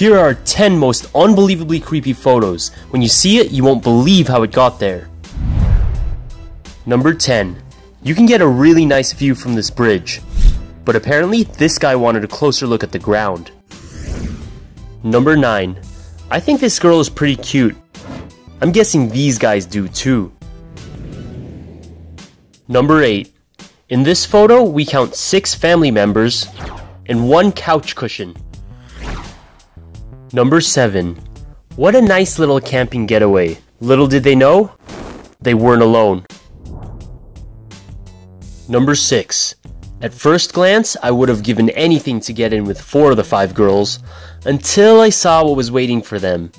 Here are 10 most unbelievably creepy photos. When you see it, you won't believe how it got there. Number 10. You can get a really nice view from this bridge. But apparently, this guy wanted a closer look at the ground. Number 9. I think this girl is pretty cute. I'm guessing these guys do too. Number 8. In this photo, we count 6 family members and 1 couch cushion. Number 7. What a nice little camping getaway. Little did they know, they weren't alone. Number 6. At first glance, I would have given anything to get in with four of the five girls, until I saw what was waiting for them.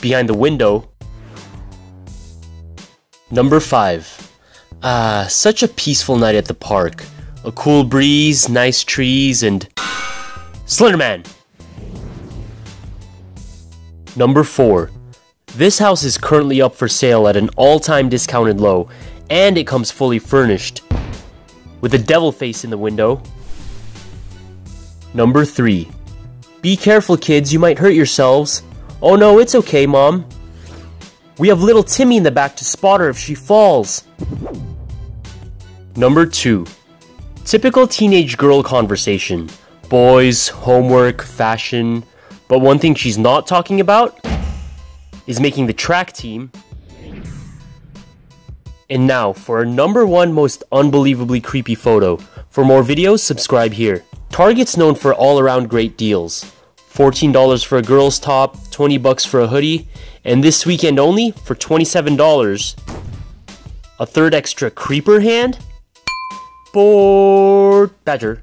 Behind the window. Number 5. Ah, such a peaceful night at the park. A cool breeze, nice trees, and. Slenderman! Number 4. This house is currently up for sale at an all time discounted low, and it comes fully furnished with a devil face in the window. Number 3. Be careful, kids, you might hurt yourselves. Oh no, it's okay, Mom. We have little Timmy in the back to spot her if she falls. Number 2. Typical teenage girl conversation. Boys, homework, fashion. But one thing she's not talking about is making the track team and now for our number one most unbelievably creepy photo. For more videos, subscribe here. Target's known for all around great deals. $14 for a girl's top, 20 bucks for a hoodie, and this weekend only for $27. A third extra creeper hand? Bad Badger.